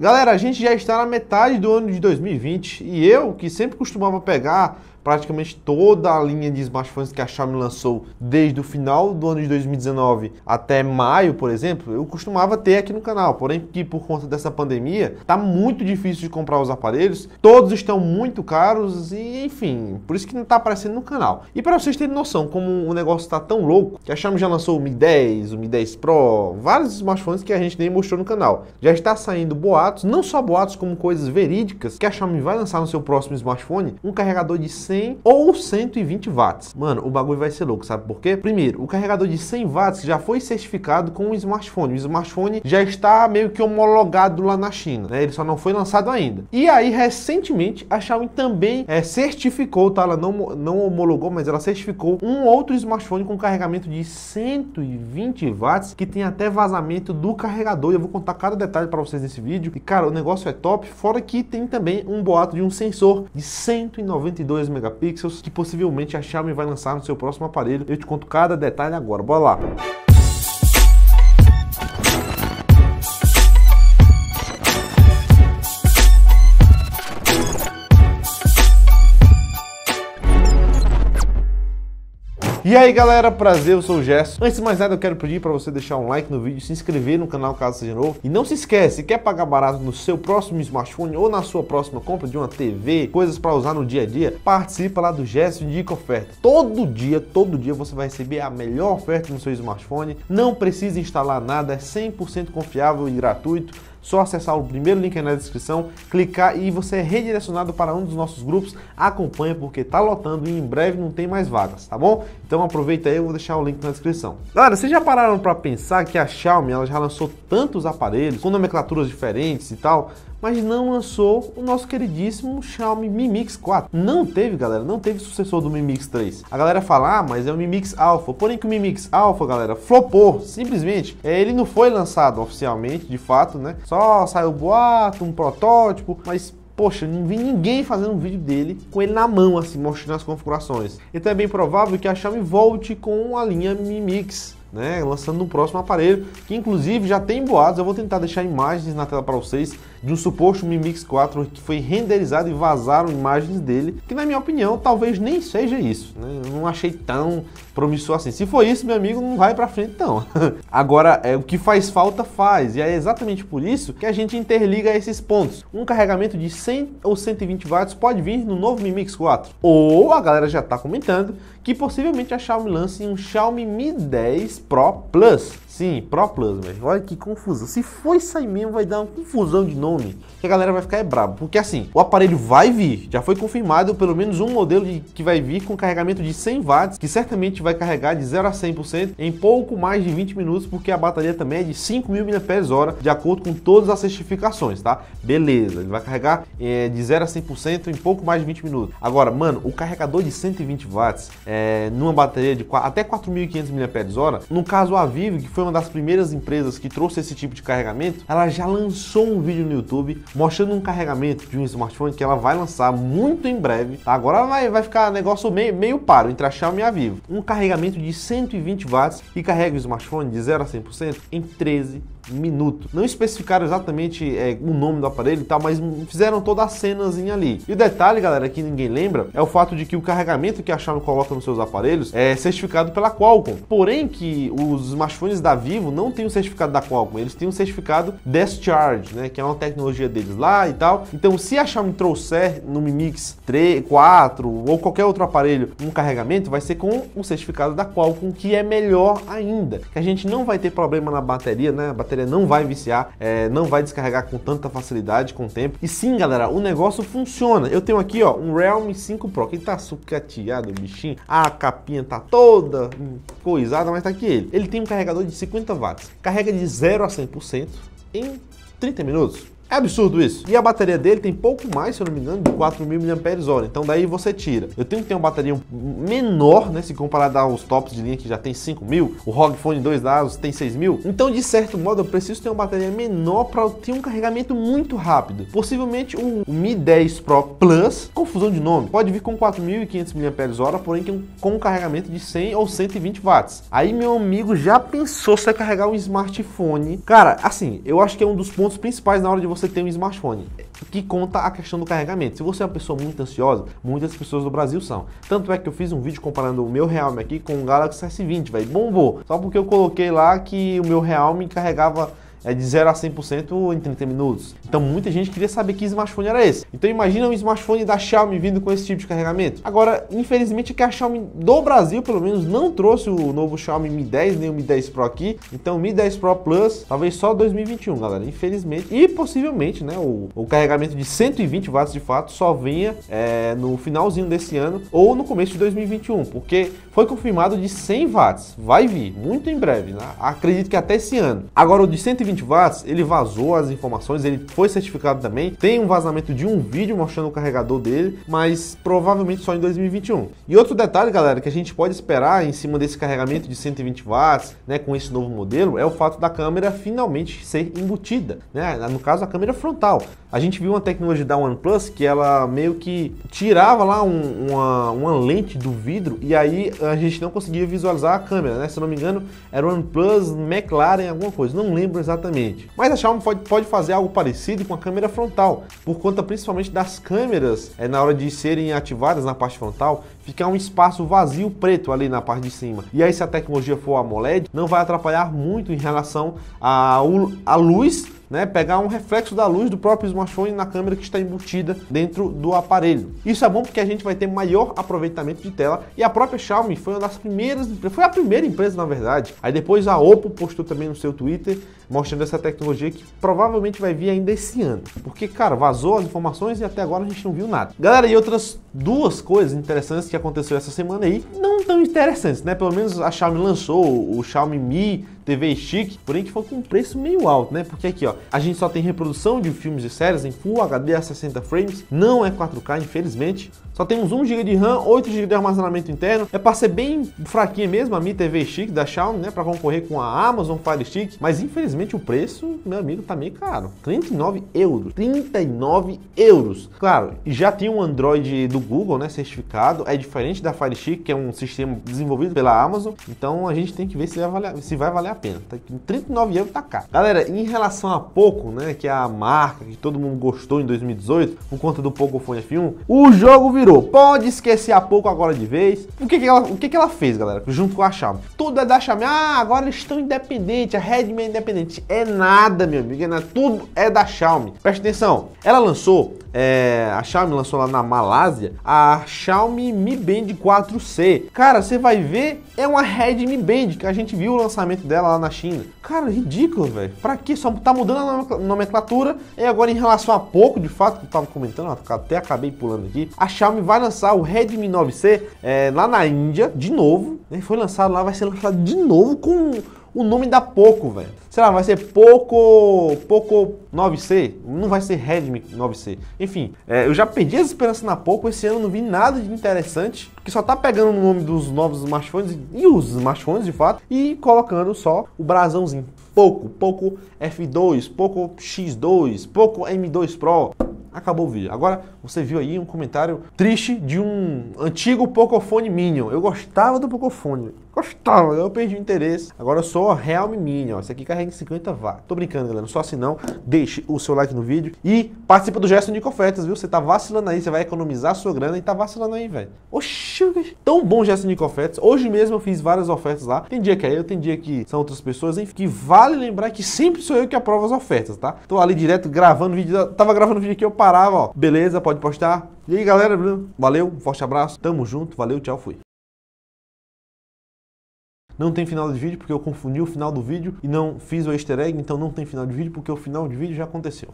Galera, a gente já está na metade do ano de 2020 e eu, que sempre costumava pegar praticamente toda a linha de smartphones que a Xiaomi lançou desde o final do ano de 2019 até maio, por exemplo, eu costumava ter aqui no canal. Porém, que por conta dessa pandemia, tá muito difícil de comprar os aparelhos, todos estão muito caros e, enfim, por isso que não está aparecendo no canal. E para vocês terem noção como o negócio está tão louco, que a Xiaomi já lançou o Mi 10, o Mi 10 Pro, vários smartphones que a gente nem mostrou no canal. Já está saindo boatos, não só boatos como coisas verídicas, que a Xiaomi vai lançar no seu próximo smartphone um carregador de 100 ou 120 watts. Mano, o bagulho vai ser louco, sabe por quê? Primeiro, o carregador de 100 watts já foi certificado com o smartphone. O smartphone já está meio que homologado lá na China, né? Ele só não foi lançado ainda. E aí, recentemente, a Xiaomi também é, certificou, tá? Ela não, não homologou, mas ela certificou um outro smartphone com carregamento de 120 watts que tem até vazamento do carregador. Eu vou contar cada detalhe para vocês nesse vídeo. E cara, o negócio é top. Fora que tem também um boato de um sensor de 192 megapixels que possivelmente a Xiaomi vai lançar no seu próximo aparelho. Eu te conto cada detalhe agora. Bora lá! E aí galera, prazer, eu sou o Gerson. Antes de mais nada, eu quero pedir para você deixar um like no vídeo, se inscrever no canal caso seja novo. E não se esquece, quer pagar barato no seu próximo smartphone ou na sua próxima compra de uma TV, coisas para usar no dia a dia, participa lá do Gerson Indica Oferta. Todo dia, todo dia você vai receber a melhor oferta no seu smartphone. Não precisa instalar nada, é 100% confiável e gratuito só acessar o primeiro link aí na descrição, clicar e você é redirecionado para um dos nossos grupos. Acompanha porque tá lotando e em breve não tem mais vagas, tá bom? Então aproveita aí, eu vou deixar o link na descrição. Galera, vocês já pararam para pensar que a Xiaomi ela já lançou tantos aparelhos com nomenclaturas diferentes e tal, mas não lançou o nosso queridíssimo Xiaomi Mi Mix 4. Não teve, galera, não teve sucessor do Mi Mix 3. A galera fala, ah, mas é o Mi Mix Alpha. Porém que o Mi Mix Alpha, galera, flopou, simplesmente. É, ele não foi lançado oficialmente, de fato, né? Só saiu boato, um protótipo, mas Poxa, não vi ninguém fazendo um vídeo dele com ele na mão, assim, mostrando as configurações. Então é bem provável que a Xiaomi volte com a linha Mi Mix né, lançando no próximo aparelho, que inclusive já tem boatos, eu vou tentar deixar imagens na tela para vocês de um suposto Mi Mix 4 que foi renderizado e vazaram imagens dele, que na minha opinião talvez nem seja isso, né? Eu não achei tão promissor assim. Se for isso, meu amigo, não vai para frente não. Agora, é, o que faz falta faz, e é exatamente por isso que a gente interliga esses pontos. Um carregamento de 100 ou 120 watts pode vir no novo Mi Mix 4. Ou a galera já está comentando que possivelmente a Xiaomi lance um Xiaomi Mi 10 Pro Plus Sim, Pro Plus, velho. Olha que confusão. Se for aí mesmo, vai dar uma confusão de Que a galera vai ficar é brabo. Porque assim, o aparelho vai vir. Já foi confirmado pelo menos um modelo de, que vai vir com carregamento de 100 watts, que certamente vai carregar de 0 a 100% em pouco mais de 20 minutos, porque a bateria também é de 5.000 mAh, de acordo com todas as certificações, tá? Beleza, ele vai carregar é, de 0 a 100% em pouco mais de 20 minutos. Agora, mano, o carregador de 120 watts é, numa bateria de até 4.500 mAh, no caso a Vivo, que foi uma das primeiras empresas que trouxe esse tipo de carregamento, ela já lançou um vídeo no YouTube mostrando um carregamento de um smartphone que ela vai lançar muito em breve. Tá? Agora vai, vai ficar negócio meio, meio paro entre a Xiaomi e a Vivo. Um carregamento de 120 watts que carrega o smartphone de 0 a 100% em 13 minuto. Não especificaram exatamente é, o nome do aparelho e tal, mas fizeram toda a cenazinha ali. E o detalhe, galera, que ninguém lembra, é o fato de que o carregamento que a Xiaomi coloca nos seus aparelhos é certificado pela Qualcomm. Porém que os smartphones da Vivo não têm o certificado da Qualcomm, eles têm um certificado Charge, né, que é uma tecnologia deles lá e tal. Então, se a Xiaomi trouxer no Mi Mix 3, 4 ou qualquer outro aparelho um carregamento, vai ser com o certificado da Qualcomm, que é melhor ainda. Que a gente não vai ter problema na bateria, né? A bateria bateria não vai viciar, é, não vai descarregar com tanta facilidade com o tempo. E sim, galera, o negócio funciona. Eu tenho aqui, ó, um Realme 5 Pro, que tá sucateado, bichinho. A capinha tá toda coisada, mas tá aqui ele. Ele tem um carregador de 50 watts. Carrega de 0 a 100% em 30 minutos. É absurdo isso. E a bateria dele tem pouco mais, se eu não me engano, de 4.000 mAh. Então daí você tira. Eu tenho que ter uma bateria menor, né? Se comparado aos tops de linha que já tem 5.000. O ROG Phone 2 da Asus tem 6.000. Então, de certo modo, eu preciso ter uma bateria menor para ter um carregamento muito rápido. Possivelmente o Mi 10 Pro Plus, confusão de nome, pode vir com 4.500 mAh, porém com um carregamento de 100 ou 120 watts. Aí, meu amigo, já pensou se carregar um smartphone? Cara, assim, eu acho que é um dos pontos principais na hora de você você tem um smartphone que conta a questão do carregamento. Se você é uma pessoa muito ansiosa, muitas pessoas do Brasil são. Tanto é que eu fiz um vídeo comparando o meu Realme aqui com o Galaxy S20, velho, bombou. Só porque eu coloquei lá que o meu Realme carregava é de 0 a 100% em 30 minutos. Então muita gente queria saber que smartphone era esse. Então imagina um smartphone da Xiaomi vindo com esse tipo de carregamento. Agora, infelizmente que a Xiaomi do Brasil, pelo menos, não trouxe o novo Xiaomi Mi 10 nem o Mi 10 Pro aqui. Então Mi 10 Pro Plus, talvez só 2021, galera, infelizmente. E possivelmente, né, o, o carregamento de 120 watts de fato só venha é, no finalzinho desse ano ou no começo de 2021, porque foi confirmado de 100 watts. Vai vir, muito em breve, né? Acredito que até esse ano. Agora o de 120 120 watts, ele vazou as informações, ele foi certificado também. Tem um vazamento de um vídeo mostrando o carregador dele, mas provavelmente só em 2021. E outro detalhe, galera, que a gente pode esperar em cima desse carregamento de 120 watts, né, com esse novo modelo, é o fato da câmera finalmente ser embutida, né? No caso, a câmera frontal. A gente viu uma tecnologia da OnePlus que ela meio que tirava lá um, uma, uma lente do vidro e aí a gente não conseguia visualizar a câmera, né? Se não me engano, era o OnePlus McLaren alguma coisa, não lembro exatamente exatamente. Mas a Xiaomi pode, fazer algo parecido com a câmera frontal, por conta principalmente das câmeras é, na hora de serem ativadas na parte frontal, ficar um espaço vazio preto ali na parte de cima. E aí se a tecnologia for AMOLED, não vai atrapalhar muito em relação à luz né, pegar um reflexo da luz do próprio smartphone na câmera que está embutida dentro do aparelho. Isso é bom porque a gente vai ter maior aproveitamento de tela e a própria Xiaomi foi uma das primeiras, foi a primeira empresa na verdade. Aí depois a Oppo postou também no seu Twitter mostrando essa tecnologia que provavelmente vai vir ainda esse ano. Porque, cara, vazou as informações e até agora a gente não viu nada. Galera, e outras duas coisas interessantes que aconteceu essa semana aí, não tão interessantes, né? Pelo menos a Xiaomi lançou o Xiaomi Mi TV Stick, porém que foi com um preço meio alto, né? Porque aqui, ó, a gente só tem reprodução de filmes e séries em Full HD a 60 frames, não é 4K, infelizmente. Só temos 1 GB de RAM, 8 GB de armazenamento interno. É para ser bem fraquinha mesmo a Mi TV Stick da Xiaomi, né, para concorrer com a Amazon Fire Stick, mas infelizmente o preço, meu amigo, tá meio caro. 39 euros. 39 euros. Claro, já tinha um Android do Google, né, certificado, é diferente da Fire Stick, que é um sistema desenvolvido pela Amazon, então a gente tem que ver se vai valer, se vai valer a pena. Tá, 39 euros tá caro. Galera, em relação a Poco, né, que é a marca que todo mundo gostou em 2018, por conta do Pocophone F1, o jogo virou. Pode esquecer a pouco agora de vez. O que, que, ela, o que, que ela fez, galera? Junto com a Xiaomi. Tudo é da Xiaomi. Ah, agora eles estão independentes. A Redmi é independente. É nada, meu amigo. É nada. Tudo é da Xiaomi. Presta atenção. Ela lançou é, a Xiaomi lançou lá na Malásia a Xiaomi Mi Band 4C. Cara, você vai ver, é uma Redmi Band, que a gente viu o lançamento dela lá na China. Cara, ridículo, velho. Pra que? Só tá mudando a nomenclatura. E agora, em relação a pouco, de fato, que eu tava comentando, até acabei pulando aqui, a Xiaomi vai lançar o Redmi 9C é, lá na Índia, de novo. Né? Foi lançado lá, vai ser lançado de novo com o nome da Poco, velho. Sei lá, vai ser Poco, Poco 9C, não vai ser Redmi 9C. Enfim, é, eu já perdi as esperanças na Poco, esse ano não vi nada de interessante, que só tá pegando o nome dos novos smartphones e os smartphones de fato e colocando só o brasãozinho. Poco, Poco F2, Poco X2, Poco M2 Pro acabou o vídeo. Agora, você viu aí um comentário triste de um antigo Pocophone Minion. Eu gostava do Pocophone. Gostava, eu perdi o interesse. Agora eu sou Realme Minion. Esse aqui carrega em 50 watts. Tô brincando, galera. Só assim não. Deixe o seu like no vídeo e participa do gesto de ofertas, viu? Você tá vacilando aí, você vai economizar sua grana e tá vacilando aí, velho. Oxi, tão bom gesto de ofertas. Hoje mesmo eu fiz várias ofertas lá. Tem dia que é eu, tem dia que são outras pessoas. Enfim, que vale lembrar que sempre sou eu que aprovo as ofertas, tá? Tô ali direto gravando vídeo. Tava gravando vídeo aqui, eu parava, ó. Beleza, pode postar. E aí, galera, valeu, um forte abraço, tamo junto, valeu, tchau, fui. Não tem final de vídeo porque eu confundi o final do vídeo e não fiz o easter egg, então não tem final de vídeo porque o final de vídeo já aconteceu.